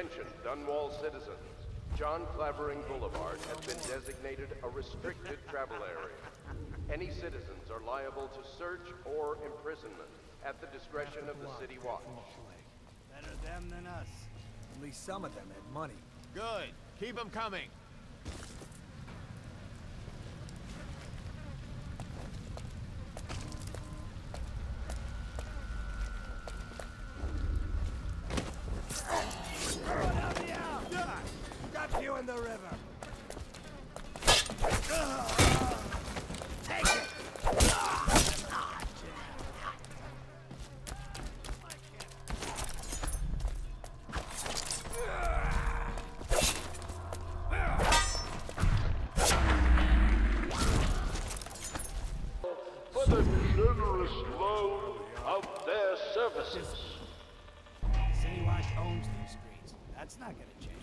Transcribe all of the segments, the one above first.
Attention, Dunwall citizens. John Clavering Boulevard has been designated a restricted travel area. Any citizens are liable to search or imprisonment at the discretion of the City Watch. Better them than us. At least some of them had money. Good. Keep them coming. Generous loan of their services. City Watch owns these streets. That's not gonna change.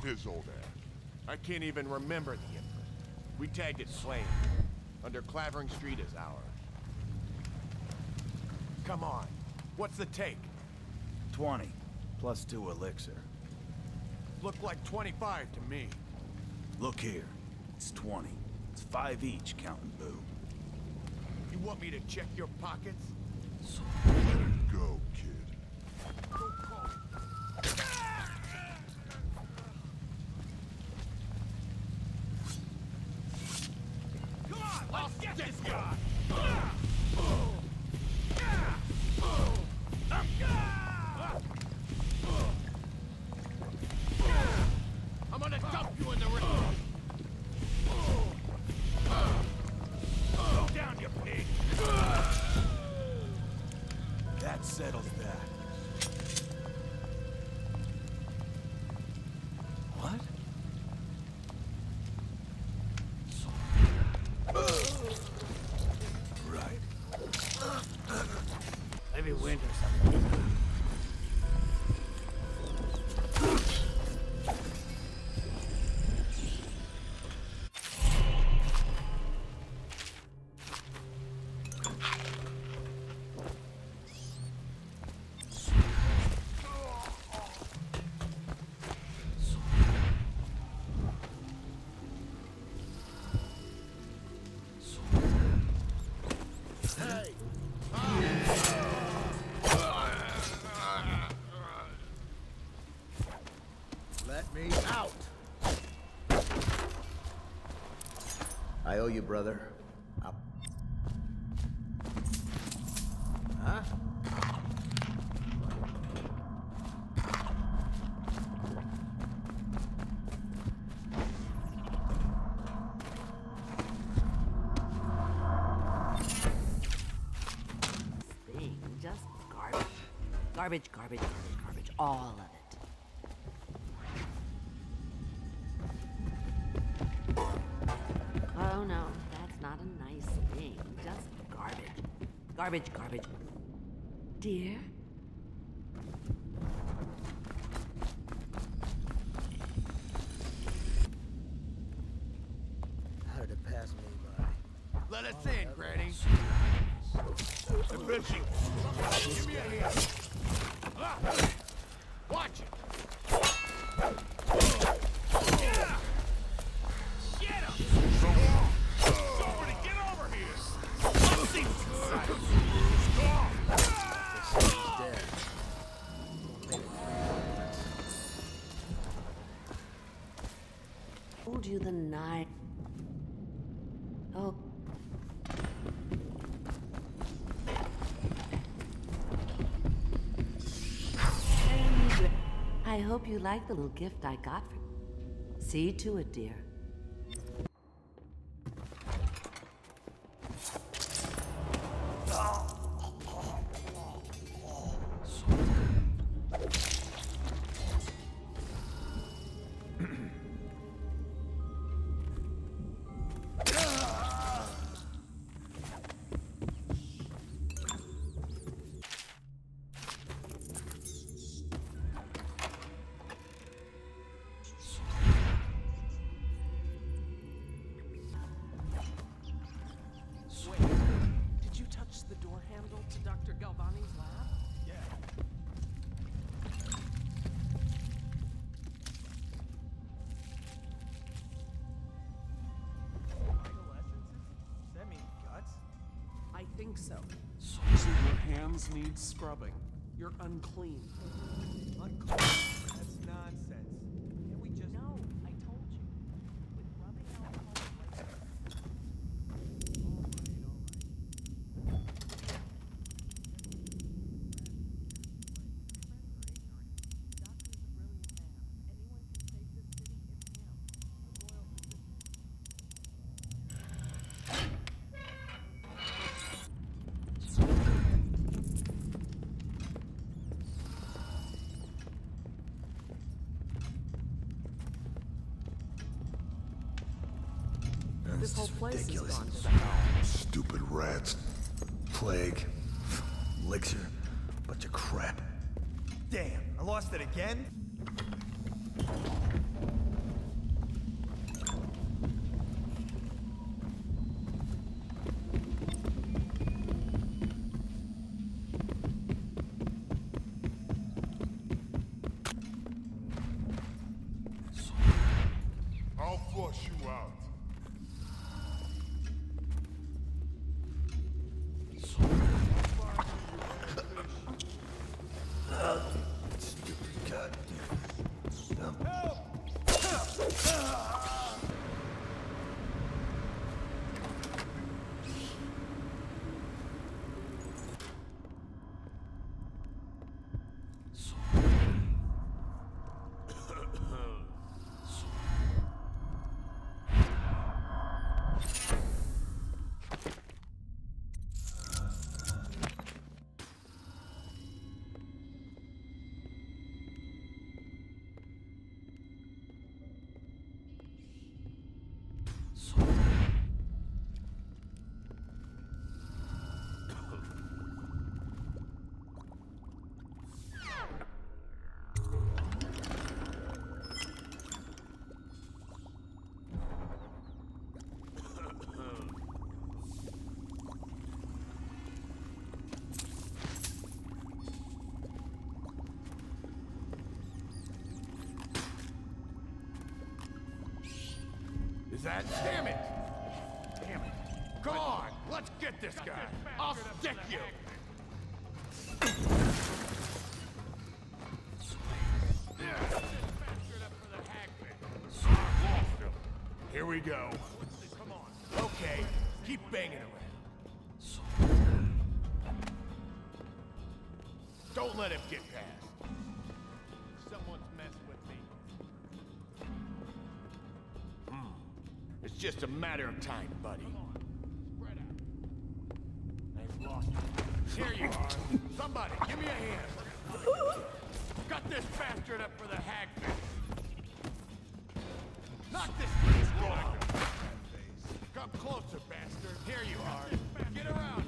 Forget his old ass. I can't even remember the Emperor. We tagged it slain. Under Clavering Street is ours. Come on. What's the take? 20, plus two elixir. Look like 25 to me. Look here. It's 20. It's five each, counting boo. You want me to check your pockets? Let him go, kid. Come on, let's get this guy! Owe you, brother. Up. Huh? thing. Just garbage. Garbage, garbage, garbage, garbage. All Garbage, garbage. Dear? How did it pass me by? Let us in, Granny. The fishing. Give me a hand. Ah, Watch it. I hope you like the little gift I got for you. See to it, dear. So your hands need scrubbing. You're unclean. Unclean. That's nonsense. Can't we just... No, I told you. With rubbing alcohol like This whole place gone to the hell. Stupid rats. Plague. Elixir. Bunch of crap. Damn, I lost it again? That? Damn it! Damn it. Come on, let's get this guy. I'll stick you. Here we go. Okay, keep banging around. Don't let him get past. Just a matter of time, buddy. I've lost you. Here you are. Somebody, give me a hand. Got this bastard up for the hagfish. Knock this bitch dog. Come closer, bastard. Here you are. Get around,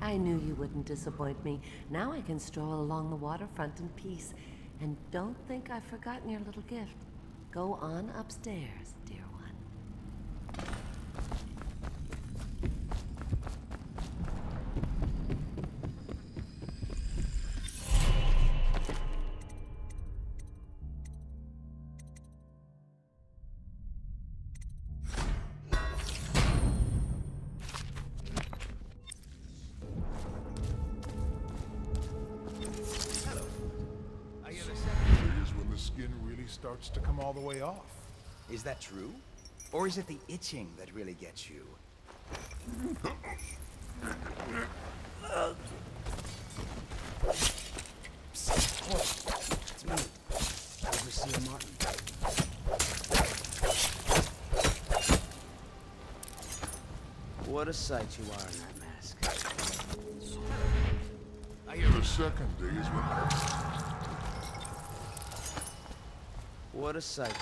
I knew you wouldn't disappoint me. Now I can stroll along the waterfront in peace. And don't think I've forgotten your little gift. Go on upstairs, dear one. Really to come all the way off. Is that true? Or is it the itching that really gets you? It's me. Overseer Martin. What a sight you are in that mask. The second day is when What a sight.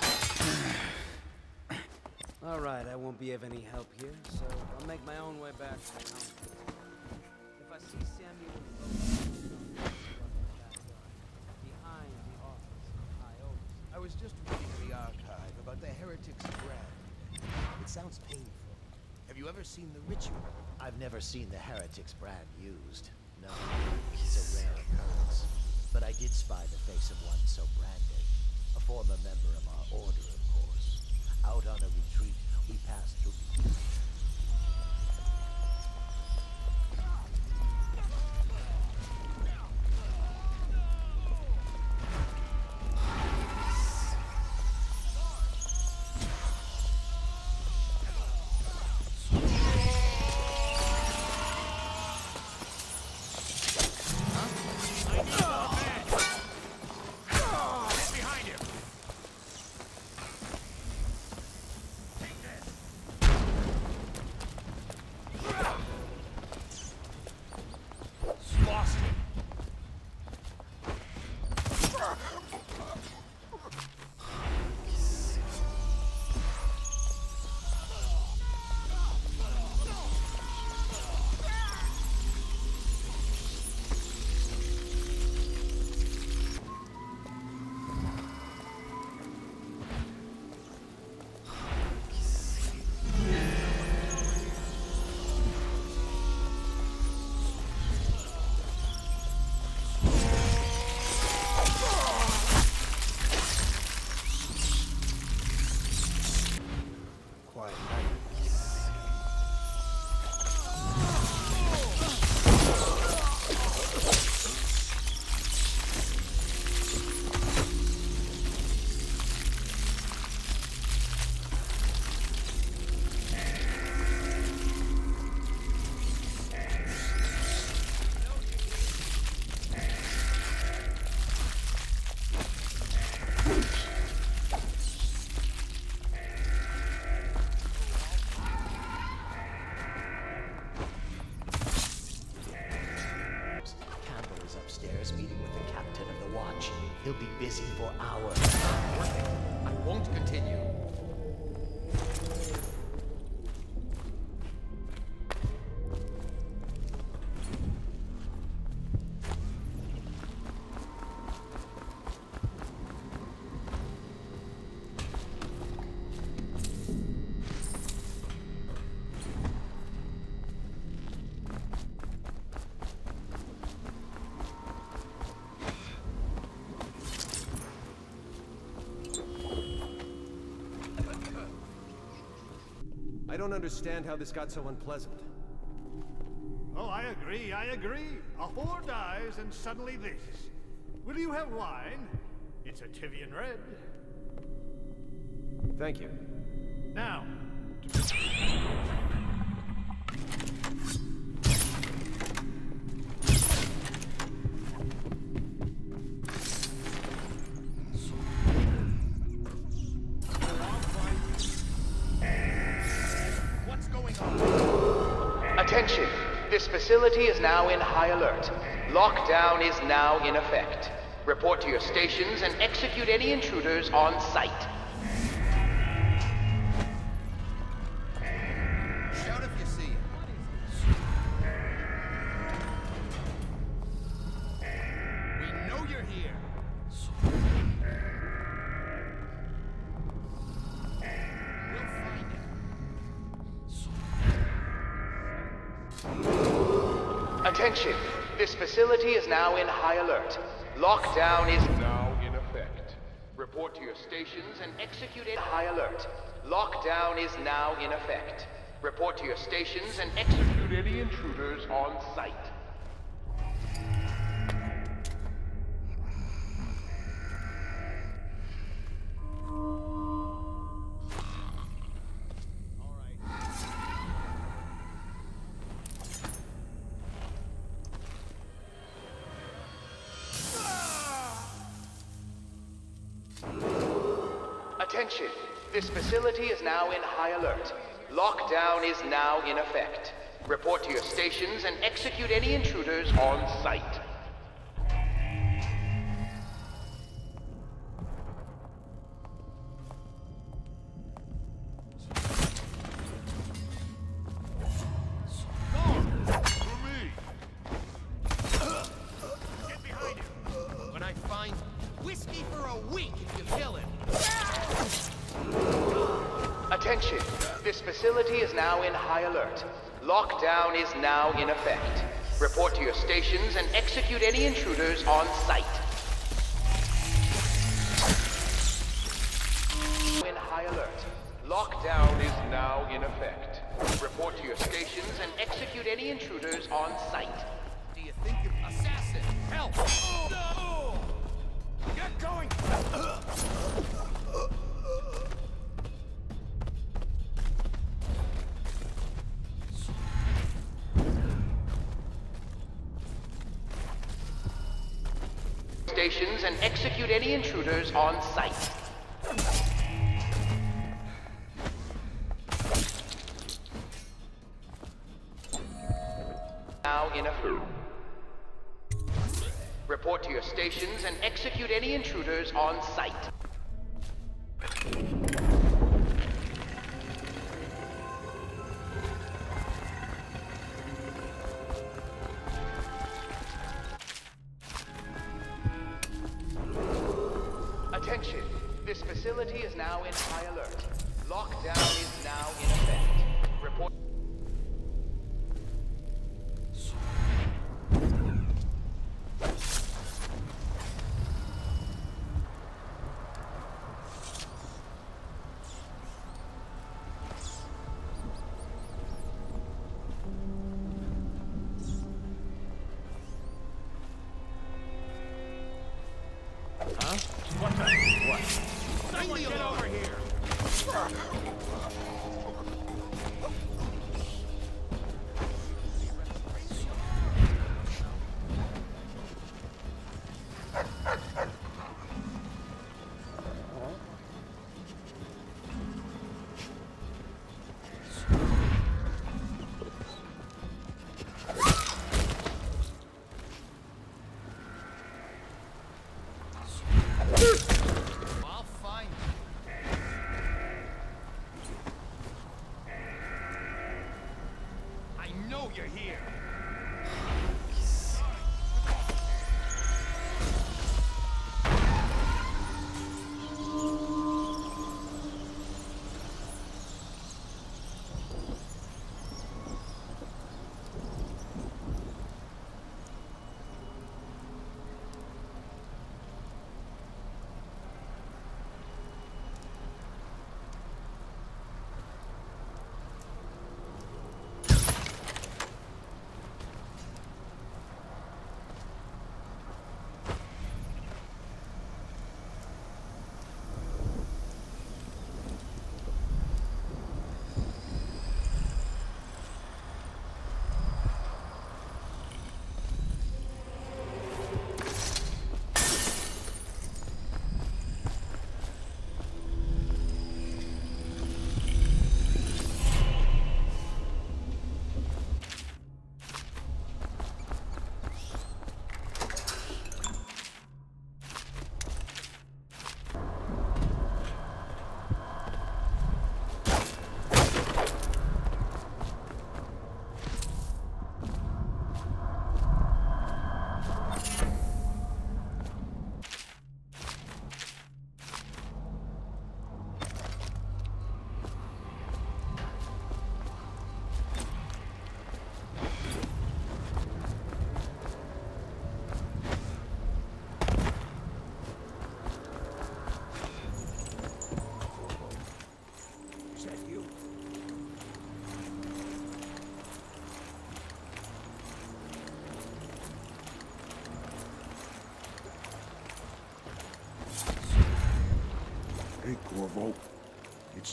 All right, I won't be of any help here, so I'll make my own way back to the house. If I see Samuel behind the office of High Oaks, I was just reading the archive about the heretic's brand. It sounds painful. Have you ever seen the ritual? I've never seen the Heretics brand used. No, it's a rare occurrence. But I did spy the face of one so branded. Former member of our order, of course. Out on a retreat, we passed through... don't understand how this got so unpleasant. Oh, I agree, I agree. A whore dies and suddenly this. Will you have wine? It's a Tyvian red. Thank you. Now, This facility is now in high alert. Lockdown is now in effect. Report to your stations and execute any intruders on sight. Stations and execute high alert. Lockdown is now in effect. Report to your stations and execute any intruders on sight. Is now in effect. Report to your stations and execute any intruders on sight. Facility is now in high alert. Lockdown is now in effect. Report to your stations and execute any intruders on sight. Stations and execute any intruders on sight. Now in effect. Report to your stations and execute any intruders on sight. Facility is now in high alert. Lockdown is now in effect. Someone get over here!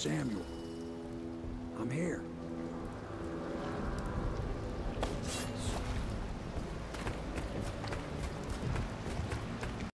Samuel.